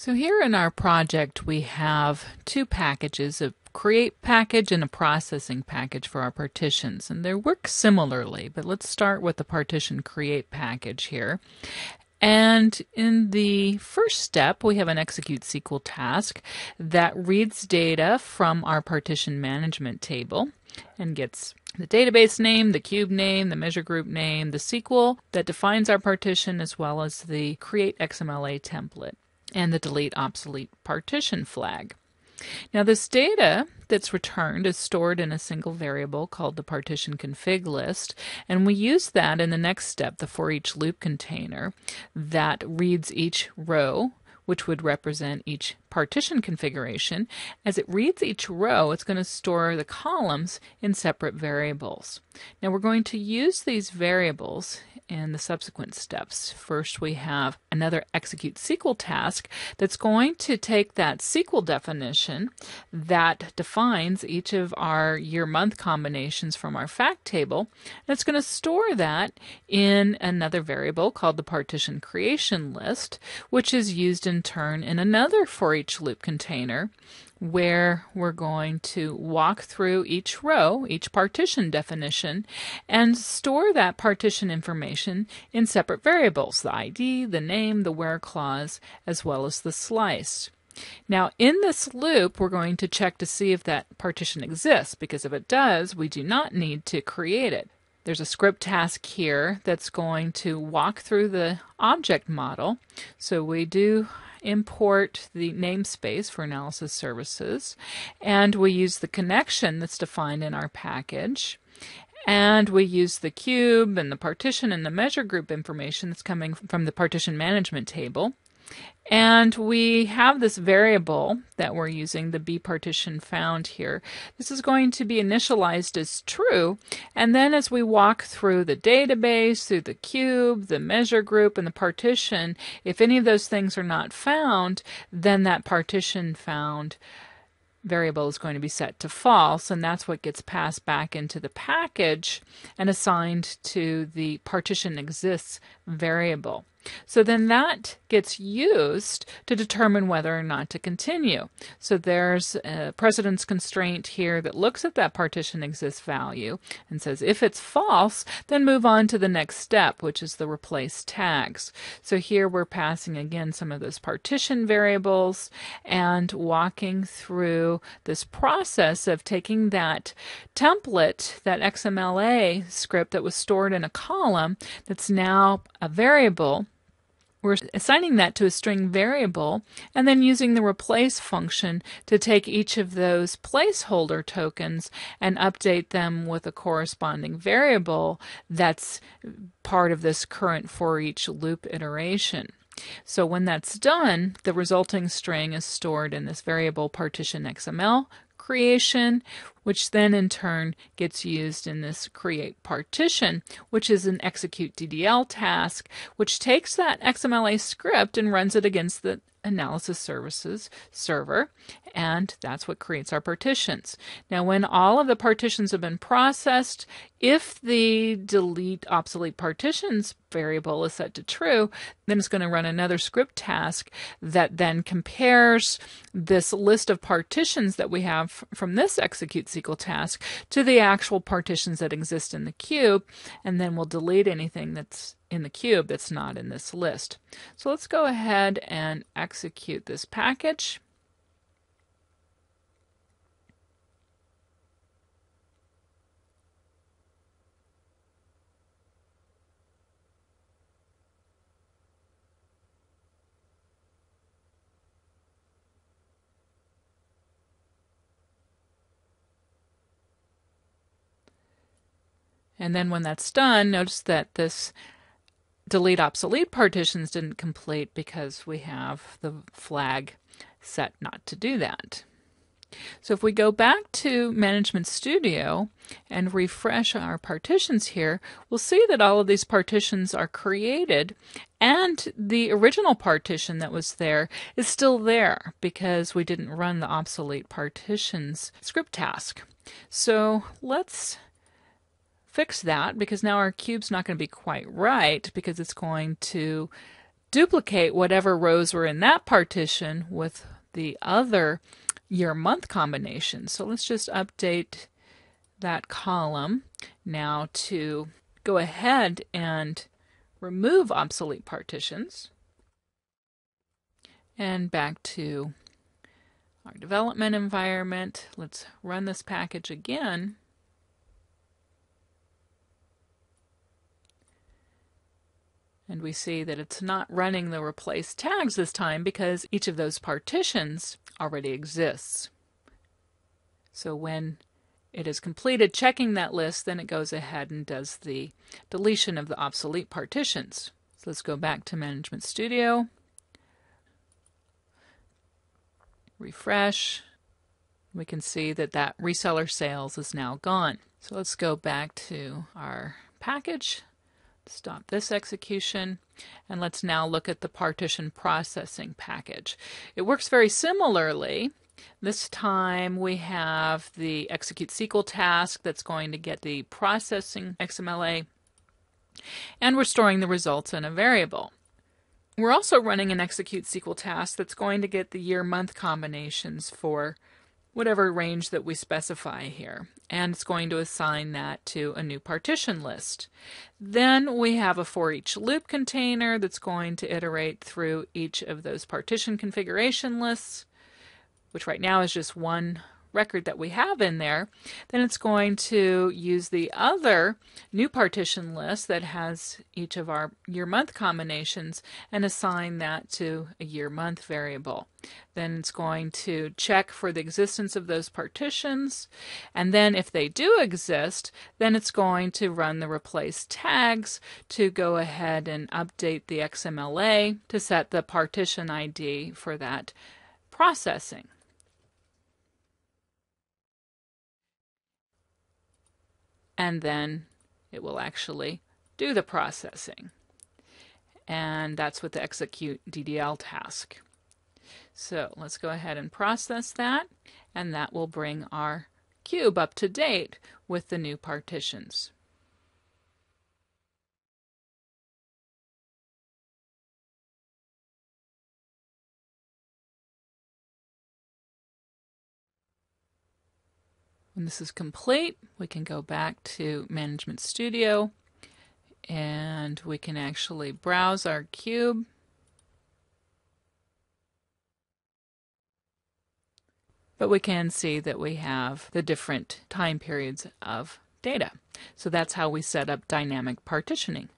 So here in our project, we have two packages, a create package and a processing package for our partitions. And they work similarly, but let's start with the partition create package here. And in the first step, we have an execute SQL task that reads data from our partition management table and gets the database name, the cube name, the measure group name, the SQL that defines our partition, as well as the create XMLA template and the delete obsolete partition flag. Now, this data that's returned is stored in a single variable called the partition config list, and we use that in the next step, the for each loop container, that reads each row which would represent each partition configuration. As it reads each row, it's going to store the columns in separate variables. Now we're going to use these variables in the subsequent steps. First, we have another execute SQL task that's going to take that SQL definition that defines each of our year month combinations from our fact table, and it's going to store that in another variable called the partition creation list, which is used in turn in another for each loop container where we're going to walk through each row, each partition definition, and store that partition information in separate variables the ID, the name, the where clause, as well as the slice. Now, in this loop, we're going to check to see if that partition exists, because if it does, we do not need to create it. There's a script task here that's going to walk through the object model. So we do import the namespace for analysis services, and we use the connection that's defined in our package. And we use the cube and the partition and the measure group information that's coming from the partition management table. And we have this variable that we're using, the B partition found here. This is going to be initialized as true. And then as we walk through the database, through the cube, the measure group, and the partition, if any of those things are not found, then that partition found variable is going to be set to false, and that's what gets passed back into the package and assigned to the partition exists variable. So then that gets used to determine whether or not to continue. So there's a precedence constraint here that looks at that partition exists value and says if it's false, then move on to the next step, which is the replace tags. So here we're passing again some of those partition variables and walking through this process of taking that template, that XMLA script that was stored in a column that's now a variable we're assigning that to a string variable and then using the replace function to take each of those placeholder tokens and update them with a corresponding variable that's part of this current for each loop iteration. So when that's done, the resulting string is stored in this variable partition XML creation, which then in turn gets used in this create partition, which is an execute DDL task, which takes that XMLA script and runs it against the analysis services server, and that's what creates our partitions. Now, when all of the partitions have been processed, if the delete obsolete partitions variable is set to true, then it's going to run another script task that then compares this list of partitions that we have from this execute Task to the actual partitions that exist in the cube, and then we'll delete anything that's in the cube that's not in this list. So let's go ahead and execute this package. And then when that's done, notice that this delete obsolete partitions didn't complete because we have the flag set not to do that. So if we go back to Management Studio and refresh our partitions here, we'll see that all of these partitions are created and the original partition that was there is still there because we didn't run the obsolete partitions script task. So let's fix that because now our cube's not going to be quite right because it's going to duplicate whatever rows were in that partition with the other year month combination. So let's just update that column now to go ahead and remove obsolete partitions and back to our development environment. Let's run this package again. And we see that it's not running the replace tags this time because each of those partitions already exists. So when it is completed checking that list, then it goes ahead and does the deletion of the obsolete partitions. So let's go back to Management Studio, refresh. We can see that that reseller sales is now gone. So let's go back to our package Stop this execution. And let's now look at the partition processing package. It works very similarly. This time we have the execute SQL task that's going to get the processing XMLA and we're storing the results in a variable. We're also running an execute SQL task that's going to get the year month combinations for whatever range that we specify here. And it's going to assign that to a new partition list. Then we have a for each loop container that's going to iterate through each of those partition configuration lists, which right now is just one record that we have in there, then it's going to use the other new partition list that has each of our year month combinations and assign that to a year month variable. Then it's going to check for the existence of those partitions. And then if they do exist, then it's going to run the replace tags to go ahead and update the XMLA to set the partition ID for that processing. And then it will actually do the processing. And that's with the execute DDL task. So let's go ahead and process that, and that will bring our cube up to date with the new partitions. When this is complete, we can go back to Management Studio and we can actually browse our cube. But we can see that we have the different time periods of data. So that's how we set up dynamic partitioning.